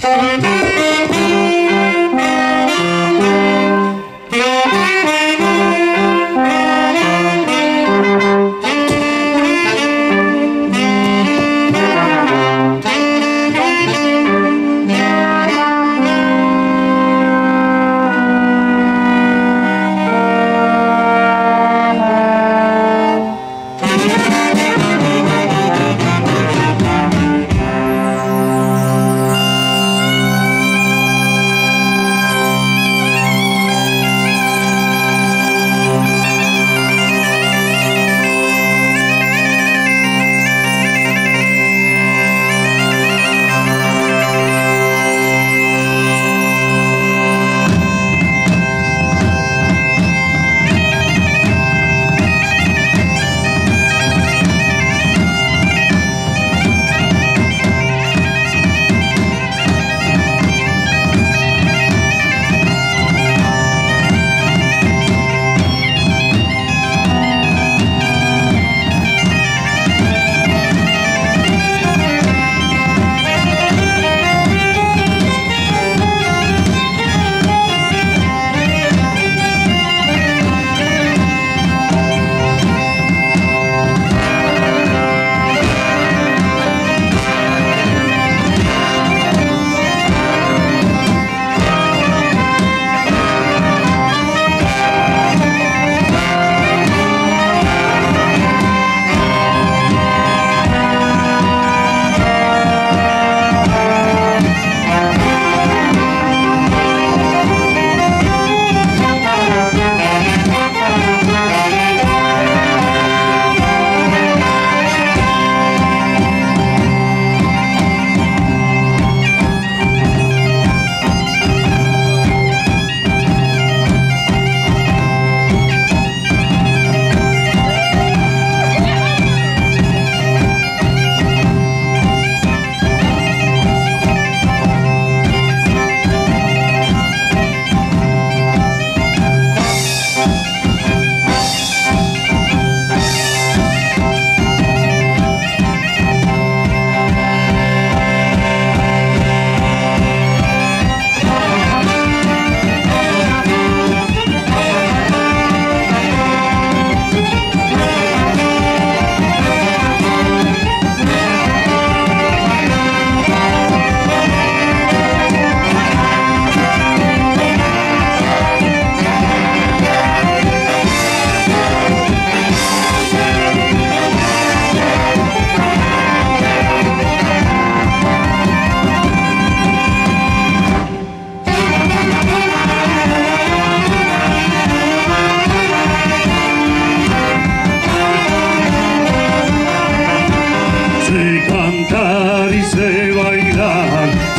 Música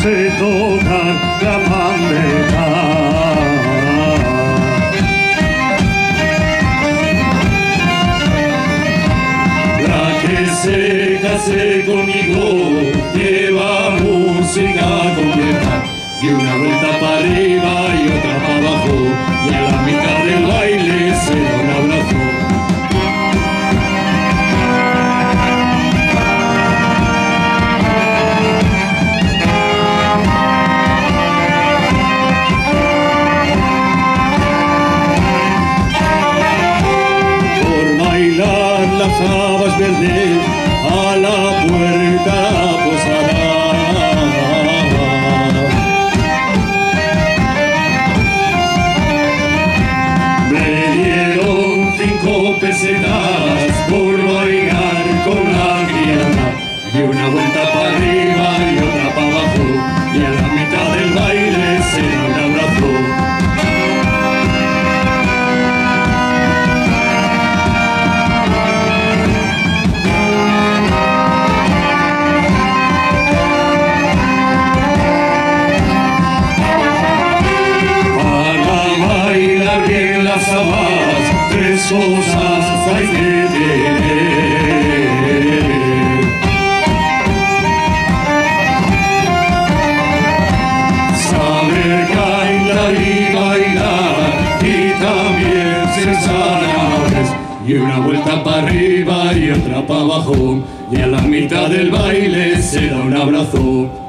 세도난 까만내다 세가 세공이고 대와 무쇠가 공개다 y una vuelta para arriba y otra para abajo y a la mitad Sabas verdes cosas hay que tener. Saber caída y bailar, y también se sala. Y una vuelta pa' arriba y otra pa' abajo, y a la mitad del baile se da un abrazo.